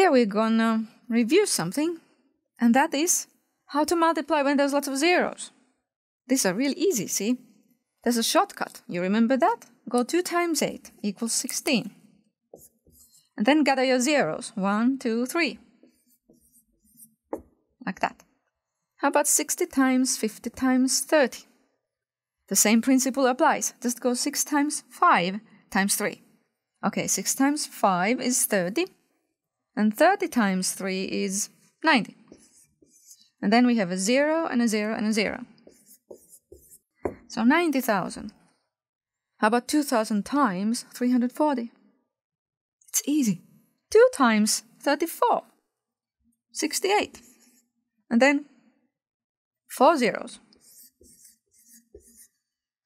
Here we're gonna review something, and that is how to multiply when there's lots of zeros. These are real easy, see? There's a shortcut. You remember that? Go 2 times 8 equals 16. And then gather your zeros. 1, 2, 3. Like that. How about 60 times 50 times 30? The same principle applies. Just go 6 times 5 times 3. Okay, 6 times 5 is 30. And 30 times 3 is 90. And then we have a 0 and a 0 and a 0. So 90,000. How about 2,000 times 340? It's easy. 2 times 34. 68. And then 4 zeros.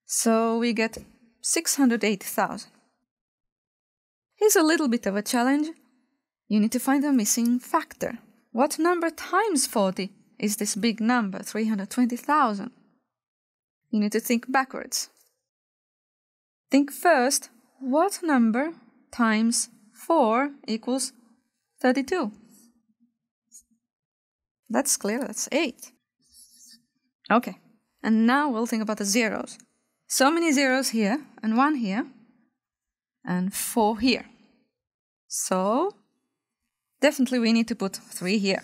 So we get 680,000. Here's a little bit of a challenge. You need to find the missing factor. What number times 40 is this big number, 320,000? You need to think backwards. Think first, what number times 4 equals 32? That's clear, that's 8. Okay, and now we'll think about the zeros. So many zeros here, and 1 here, and 4 here. So, definitely we need to put 3 here.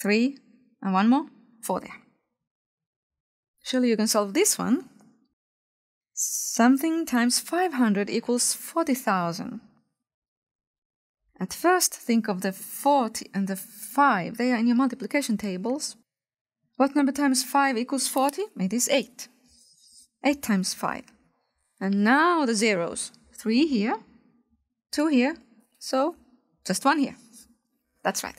3, and one more, 4 there. Surely you can solve this one. Something times 500 equals 40,000. At first, think of the 40 and the 5. They are in your multiplication tables. What number times 5 equals 40? It is 8. 8 times 5. And now the zeros. 3 here, 2 here, so just 1 here. That's right.